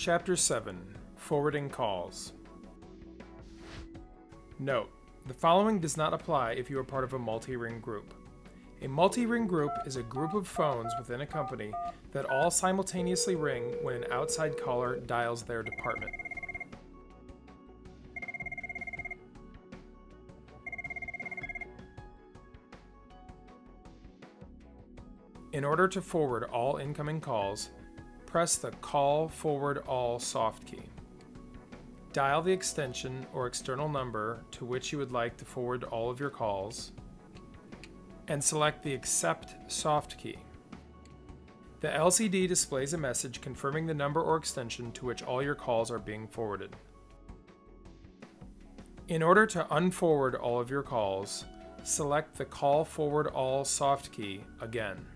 Chapter 7 Forwarding Calls. Note, the following does not apply if you are part of a multi ring group. A multi ring group is a group of phones within a company that all simultaneously ring when an outside caller dials their department. In order to forward all incoming calls, press the Call Forward All soft key. Dial the extension or external number to which you would like to forward all of your calls, and select the Accept soft key. The LCD displays a message confirming the number or extension to which all your calls are being forwarded. In order to unforward all of your calls, select the Call Forward All soft key again.